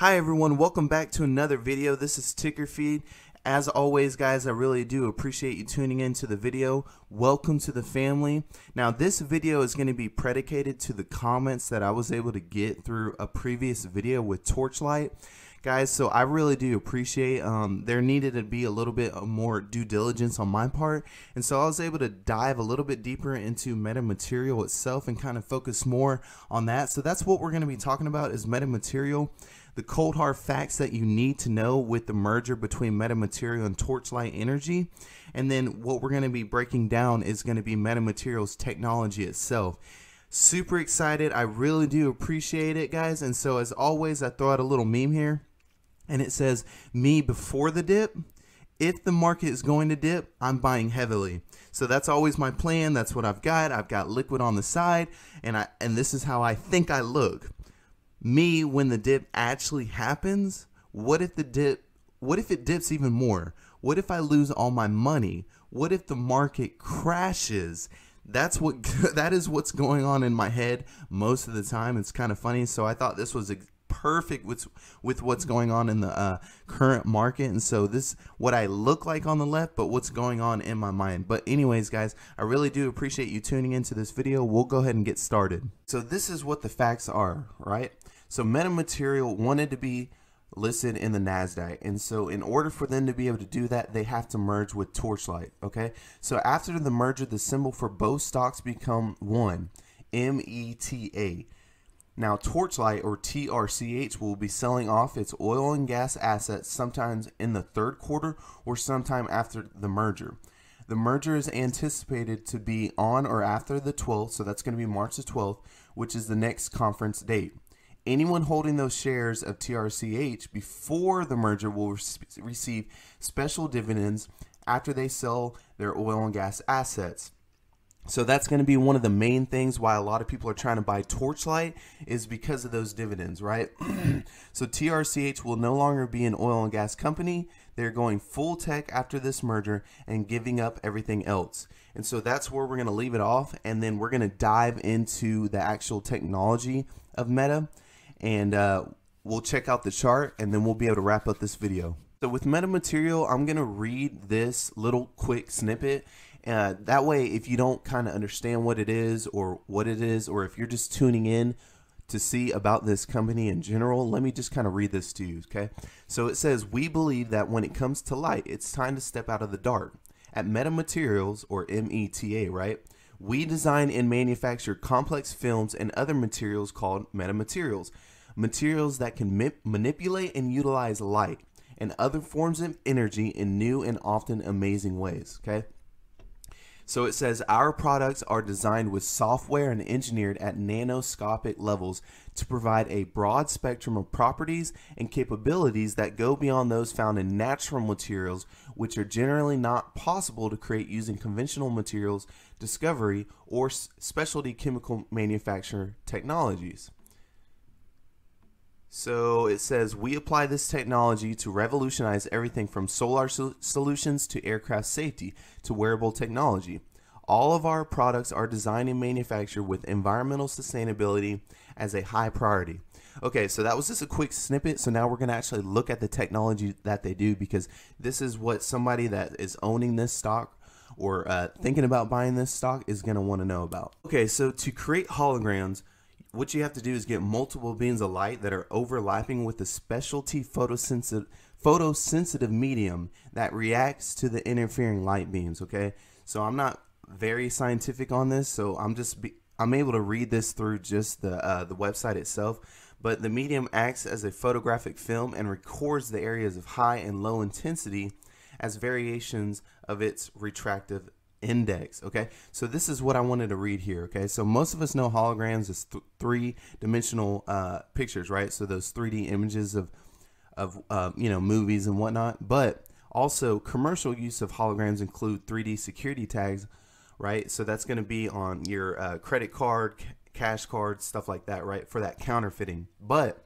Hi everyone, welcome back to another video. This is Ticker Feed. As always, guys, I really do appreciate you tuning into the video. Welcome to the family. Now, this video is going to be predicated to the comments that I was able to get through a previous video with Torchlight. Guys, so I really do appreciate um, there needed to be a little bit more due diligence on my part. And so I was able to dive a little bit deeper into metamaterial itself and kind of focus more on that. So that's what we're going to be talking about is metamaterial the cold hard facts that you need to know with the merger between metamaterial and torchlight energy. And then what we're going to be breaking down is going to be metamaterials technology itself. Super excited. I really do appreciate it guys. And so as always i throw out a little meme here and it says me before the dip. If the market is going to dip i'm buying heavily. So that's always my plan. That's what i've got. I've got liquid on the side and i and this is how i think i look me when the dip actually happens what if the dip what if it dips even more? What if i lose all my money? What if the market crashes? That's what that is what's going on in my head most of the time. It's kind of funny. So i thought this was perfect with with what's going on in the uh, current market. And so this what I look like on the left but what's going on in my mind. But anyways guys I really do appreciate you tuning into this video. We'll go ahead and get started. So this is what the facts are right so metamaterial wanted to be listed in the NASDAQ. And so in order for them to be able to do that, they have to merge with Torchlight. Okay. So after the merger, the symbol for both stocks become one, M-E-T-A. Now Torchlight or TRCH will be selling off its oil and gas assets sometimes in the third quarter or sometime after the merger. The merger is anticipated to be on or after the 12th, so that's going to be March the 12th, which is the next conference date anyone holding those shares of TRCH before the merger will re receive special dividends after they sell their oil and gas assets. So that's going to be one of the main things why a lot of people are trying to buy Torchlight is because of those dividends, right? so TRCH will no longer be an oil and gas company. They're going full tech after this merger and giving up everything else. And so that's where we're going to leave it off and then we're going to dive into the actual technology of Meta and uh, we'll check out the chart and then we'll be able to wrap up this video. So with metamaterial, I'm going to read this little quick snippet. Uh, that way, if you don't kind of understand what it is or what it is, or if you're just tuning in to see about this company in general, let me just kind of read this to you, okay? So it says, we believe that when it comes to light, it's time to step out of the dark. At Metamaterials, or META, right? We design and manufacture complex films and other materials called metamaterials materials that can manipulate and utilize light and other forms of energy in new and often amazing ways. Okay. So it says our products are designed with software and engineered at nanoscopic levels to provide a broad spectrum of properties and capabilities that go beyond those found in natural materials, which are generally not possible to create using conventional materials discovery or specialty chemical manufacture technologies. So it says we apply this technology to revolutionize everything from solar so solutions to aircraft safety to wearable technology. All of our products are designed and manufactured with environmental sustainability as a high priority. Okay, so that was just a quick snippet. So now we're going to actually look at the technology that they do because this is what somebody that is owning this stock or uh, thinking about buying this stock is going to want to know about. Okay, so to create holograms, what you have to do is get multiple beams of light that are overlapping with a specialty photosensitive photosensitive medium that reacts to the interfering light beams okay? So i'm not very scientific on this so i'm just be, i'm able to read this through just the uh, the website itself but the medium acts as a photographic film and records the areas of high and low intensity as variations of its refractive index okay? So this is what i wanted to read here okay? So most of us know holograms as th three dimensional uh, pictures right? So those 3d images of of uh, you know movies and whatnot. But also commercial use of holograms include 3d security tags right? So that's going to be on your uh, credit card cash card stuff like that right? For that counterfeiting. But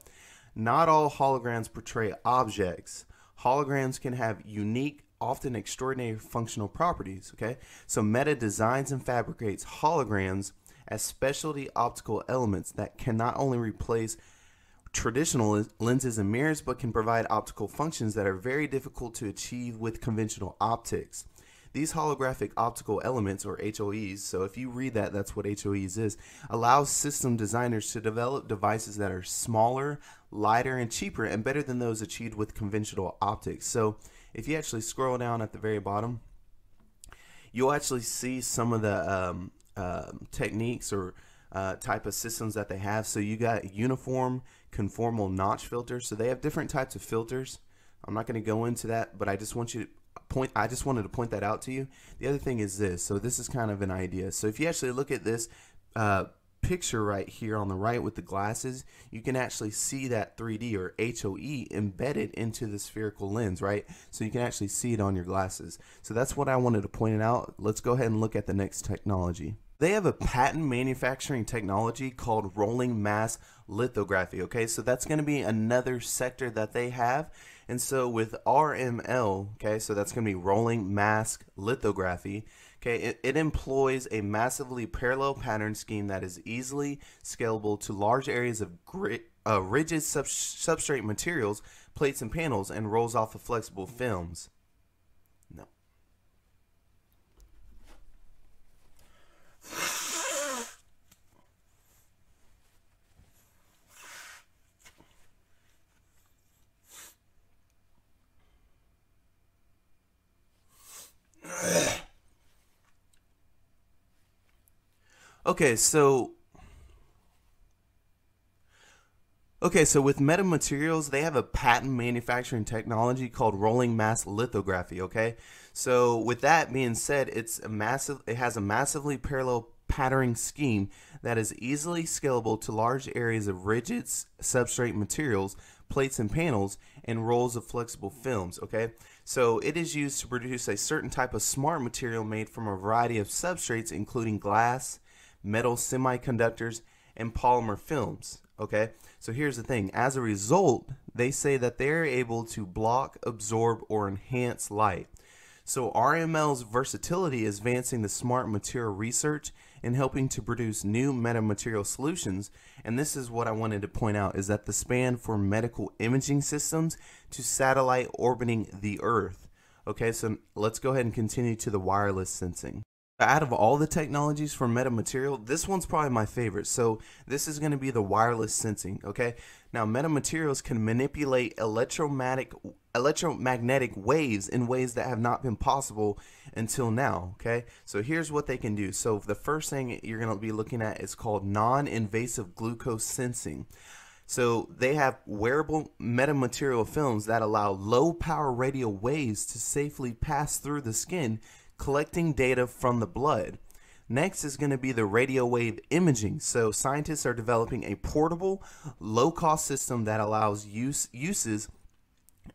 not all holograms portray objects. Holograms can have unique often extraordinary functional properties. Okay, so Meta designs and fabricates holograms as specialty optical elements that can not only replace traditional lenses and mirrors, but can provide optical functions that are very difficult to achieve with conventional optics. These holographic optical elements, or HOEs, so if you read that, that's what HOEs is, allows system designers to develop devices that are smaller, lighter, and cheaper, and better than those achieved with conventional optics. So if you actually scroll down at the very bottom, you'll actually see some of the um, uh, techniques or uh, type of systems that they have. So you got uniform conformal notch filters. So they have different types of filters. I'm not going to go into that, but I just want you to point. I just wanted to point that out to you. The other thing is this. So this is kind of an idea. So if you actually look at this uh, picture right here on the right with the glasses, you can actually see that 3D or HOE embedded into the spherical lens, right? So you can actually see it on your glasses. So that's what I wanted to point out. Let's go ahead and look at the next technology. They have a patent manufacturing technology called rolling mask lithography. Okay, so that's going to be another sector that they have. And so with RML, okay, so that's going to be rolling mask lithography. Okay, it, it, employs a massively parallel pattern scheme that is easily scalable to large areas of grit, uh, rigid sub substrate materials, plates, and panels, and rolls off of flexible films. Okay, so Okay, so with Metamaterials, they have a patent manufacturing technology called rolling mask lithography, okay? So with that being said, it's a massive it has a massively parallel patterning scheme that is easily scalable to large areas of rigid substrate materials, plates and panels, and rolls of flexible films, okay? So it is used to produce a certain type of smart material made from a variety of substrates including glass, metal semiconductors, and polymer films. Okay, so here's the thing. As a result, they say that they're able to block, absorb, or enhance light. So RML's versatility is advancing the smart material research and helping to produce new metamaterial solutions. And this is what I wanted to point out is that the span for medical imaging systems to satellite orbiting the Earth. Okay, so let's go ahead and continue to the wireless sensing out of all the technologies for metamaterial, this one's probably my favorite. So this is going to be the wireless sensing. Okay. Now metamaterials can manipulate electromagnetic electromagnetic waves in ways that have not been possible until now. Okay. So here's what they can do. So the first thing you're going to be looking at is called non-invasive glucose sensing. So they have wearable metamaterial films that allow low power radio waves to safely pass through the skin collecting data from the blood. Next is going to be the radio wave imaging. So scientists are developing a portable, low-cost system that allows use uses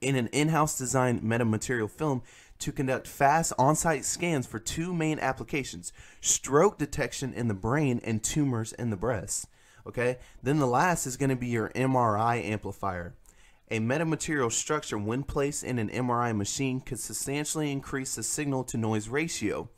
in an in-house designed metamaterial film to conduct fast on-site scans for two main applications: stroke detection in the brain and tumors in the breast. Okay? Then the last is going to be your MRI amplifier. A metamaterial structure, when placed in an MRI machine, could substantially increase the signal to noise ratio,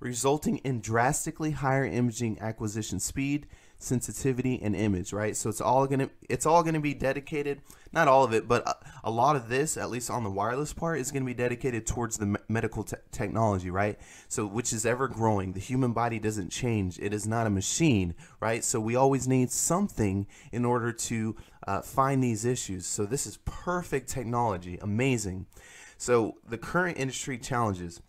resulting in drastically higher imaging acquisition speed, sensitivity, and image. Right, so it's all gonna it's all gonna be dedicated. Not all of it, but a, lot of this, at least on the wireless part, is gonna be dedicated towards the medical te technology. Right, so which is ever growing. The human body doesn't change. It is not a machine. Right, so we always need something in order to uh, find these issues. So this is perfect technology, amazing. So the current industry challenges.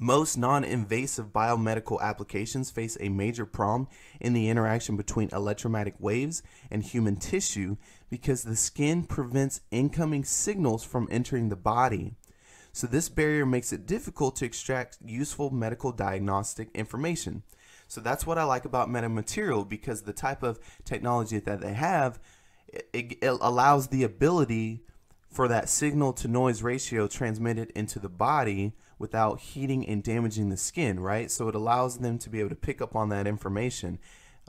Most non-invasive biomedical applications face a major problem in the interaction between electromagnetic waves and human tissue because the skin prevents incoming signals from entering the body. So this barrier makes it difficult to extract useful medical diagnostic information. So that's what I like about metamaterial because the type of technology that they have it, it allows the ability for that signal to noise ratio transmitted into the body without heating and damaging the skin, right? So it allows them to be able to pick up on that information,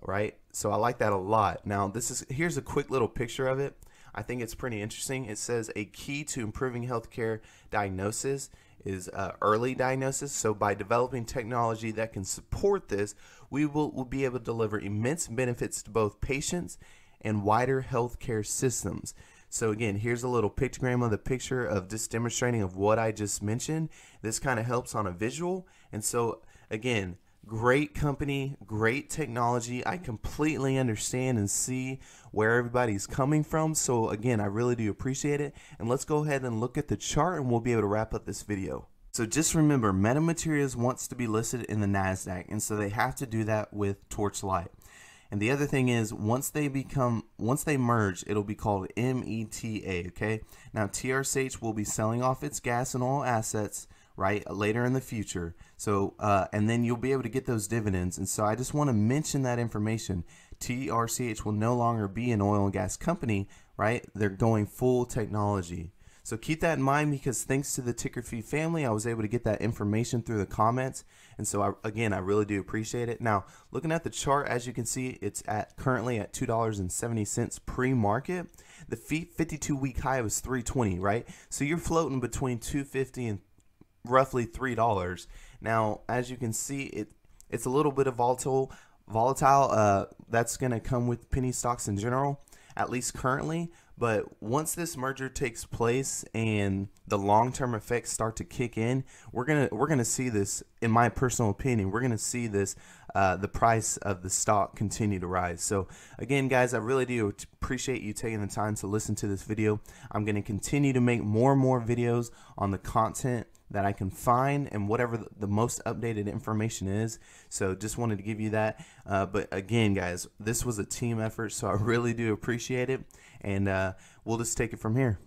right? So I like that a lot. Now, this is here's a quick little picture of it. I think it's pretty interesting. It says a key to improving healthcare diagnosis is uh, early diagnosis. So by developing technology that can support this, we will, will be able to deliver immense benefits to both patients and wider healthcare systems. So again, here's a little pictogram of the picture of just demonstrating of what I just mentioned. This kind of helps on a visual. And so again, great company, great technology. I completely understand and see where everybody's coming from. So again, I really do appreciate it. And let's go ahead and look at the chart and we'll be able to wrap up this video. So just remember, Metamaterials wants to be listed in the NASDAQ, and so they have to do that with Torchlight. And the other thing is once they become once they merge, it'll be called META, okay? Now TRCH will be selling off its gas and oil assets right later in the future. So uh, and then you'll be able to get those dividends. And so i just want to mention that information. Trch will no longer be an oil and gas company right? They're going full technology so keep that in mind because thanks to the ticker feed family, I was able to get that information through the comments. And so I, again, I really do appreciate it. Now, looking at the chart, as you can see, it's at currently at $2.70 pre-market. The fee 52 week high was 320, right? So you're floating between 250 and roughly $3. Now, as you can see, it it's a little bit of volatile volatile uh, that's going to come with penny stocks in general at least currently but once this merger takes place and the long-term effects start to kick in, we're gonna we're gonna see this. In my personal opinion, we're gonna see this uh, the price of the stock continue to rise. So again, guys, I really do appreciate you taking the time to listen to this video. I'm gonna continue to make more and more videos on the content that I can find and whatever the most updated information is. So just wanted to give you that. Uh, but again, guys, this was a team effort, so I really do appreciate it. And uh, we'll just take it from here.